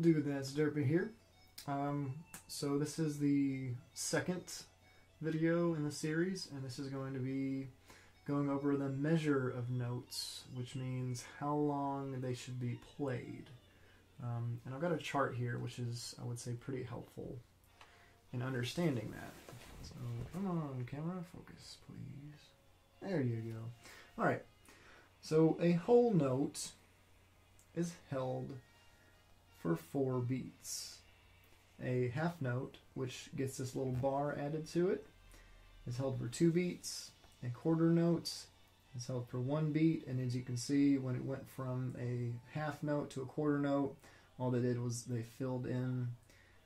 do this derpy here. Um, so this is the second video in the series, and this is going to be going over the measure of notes, which means how long they should be played. Um, and I've got a chart here, which is, I would say, pretty helpful in understanding that. So come on, camera, focus, please. There you go. All right. So a whole note is held for four beats. A half note, which gets this little bar added to it, is held for two beats. A quarter note is held for one beat, and as you can see, when it went from a half note to a quarter note, all they did was they filled in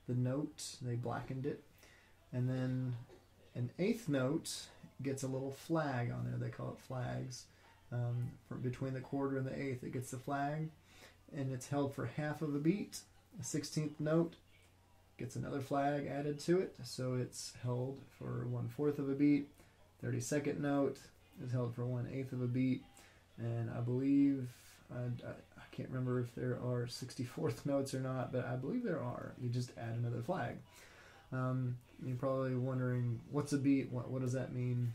the note, they blackened it, and then an eighth note gets a little flag on there. They call it flags. Um, between the quarter and the eighth, it gets the flag, and it's held for half of a beat. A sixteenth note gets another flag added to it, so it's held for one fourth of a beat. Thirty second note is held for one eighth of a beat, and I believe I, I, I can't remember if there are sixty fourth notes or not, but I believe there are. You just add another flag. Um, you're probably wondering what's a beat? What, what does that mean?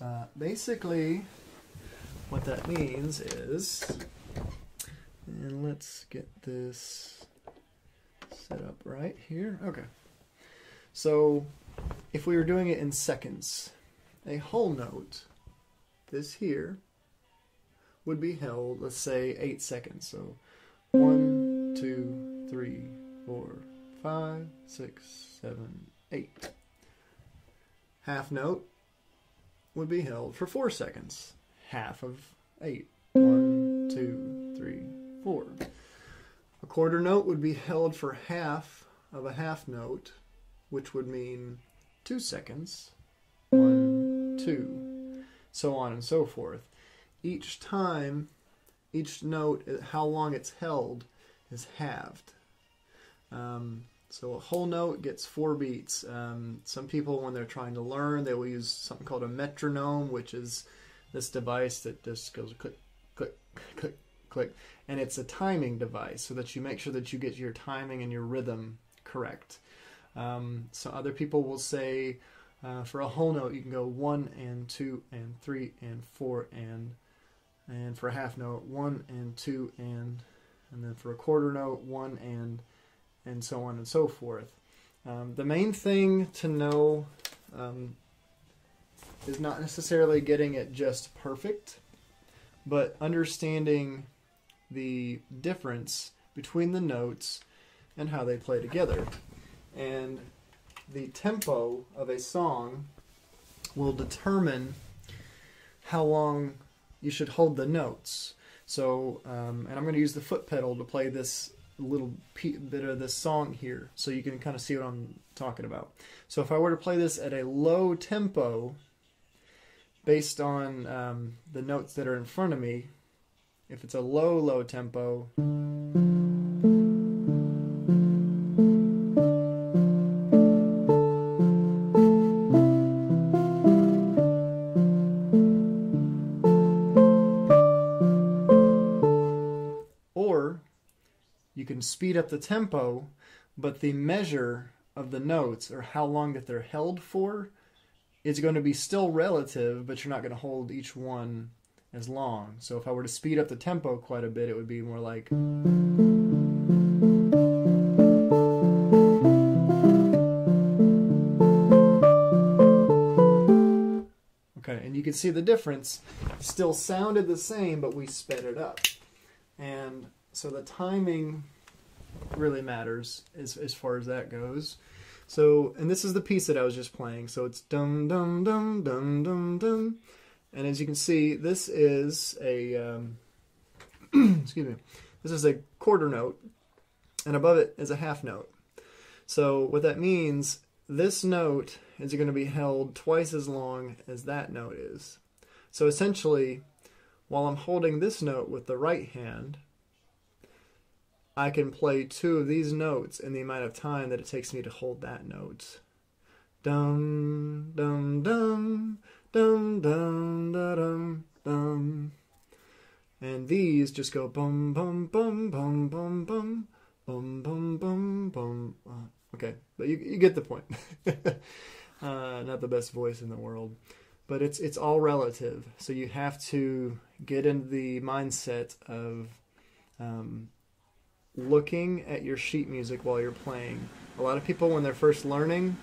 Uh, basically, what that means is, and let's get this set up right here. Okay. So, if we were doing it in seconds, a whole note, this here, would be held, let's say, eight seconds. So, one, two, three, four, five, six, seven, eight. Half note would be held for four seconds. Half of eight. One, two, three, four. A quarter note would be held for half of a half note, which would mean two seconds. One, two, so on and so forth. Each time, each note, how long it's held, is halved. Um, so a whole note gets four beats. Um, some people, when they're trying to learn, they will use something called a metronome, which is this device that just goes click, click, click, click, and it's a timing device so that you make sure that you get your timing and your rhythm correct. Um, so other people will say uh, for a whole note you can go one and two and three and four and and for a half note one and two and and then for a quarter note one and and so on and so forth. Um, the main thing to know um, is not necessarily getting it just perfect, but understanding the difference between the notes and how they play together. And the tempo of a song will determine how long you should hold the notes. So, um, and I'm going to use the foot pedal to play this little bit of this song here so you can kind of see what I'm talking about. So if I were to play this at a low tempo based on um, the notes that are in front of me, if it's a low, low tempo, or you can speed up the tempo, but the measure of the notes or how long that they're held for is going to be still relative, but you're not going to hold each one as long. So if I were to speed up the tempo quite a bit, it would be more like. Okay, and you can see the difference. Still sounded the same, but we sped it up. And so the timing really matters as, as far as that goes. So, and this is the piece that I was just playing. So it's dum dum dum dum dum dum, and as you can see, this is a um, excuse me, this is a quarter note, and above it is a half note. So what that means, this note is going to be held twice as long as that note is. So essentially, while I'm holding this note with the right hand, I can play two of these notes in the amount of time that it takes me to hold that note. Dum dum dum dum dum da dum dum. And these just go bum bum bum bum bum bum Bum bum bum bum. Uh, okay, but you you get the point. uh, not the best voice in the world, but it's it's all relative. So you have to get into the mindset of um, looking at your sheet music while you're playing. A lot of people, when they're first learning,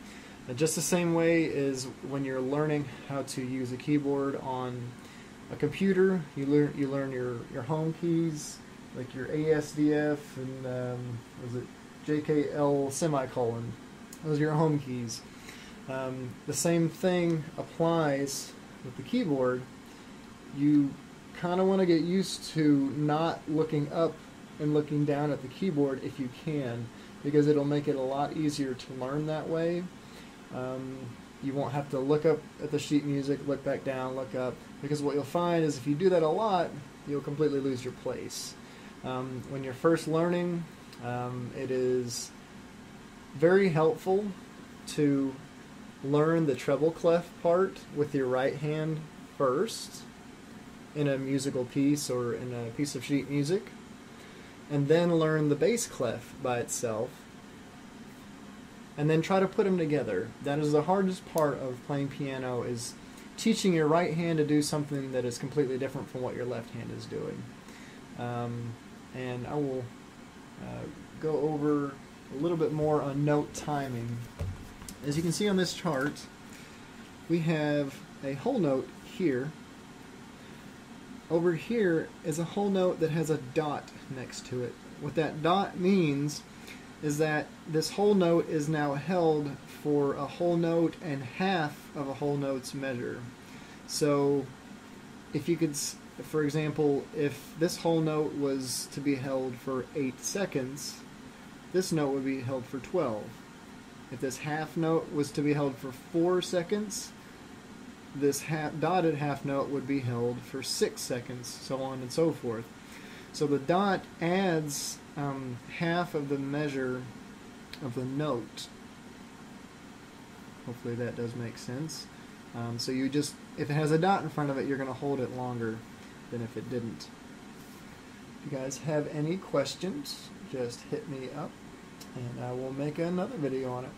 uh, just the same way is when you're learning how to use a keyboard on a computer, you learn you learn your your home keys like your ASDF and um, was it JKL semicolon. Those are your home keys. Um, the same thing applies with the keyboard. You kind of want to get used to not looking up and looking down at the keyboard if you can, because it'll make it a lot easier to learn that way. Um, you won't have to look up at the sheet music, look back down, look up, because what you'll find is if you do that a lot, you'll completely lose your place. Um, when you're first learning, um, it is very helpful to learn the treble clef part with your right hand first in a musical piece or in a piece of sheet music, and then learn the bass clef by itself, and then try to put them together. That is the hardest part of playing piano is teaching your right hand to do something that is completely different from what your left hand is doing. Um, and I will uh, go over a little bit more on note timing. As you can see on this chart, we have a whole note here. Over here is a whole note that has a dot next to it. What that dot means is that this whole note is now held for a whole note and half of a whole note's measure. So if you could for example, if this whole note was to be held for 8 seconds, this note would be held for 12. If this half note was to be held for 4 seconds, this half, dotted half note would be held for 6 seconds, so on and so forth. So the dot adds um, half of the measure of the note. Hopefully that does make sense. Um, so you just, if it has a dot in front of it, you're going to hold it longer than if it didn't. If you guys have any questions, just hit me up and I will make another video on it.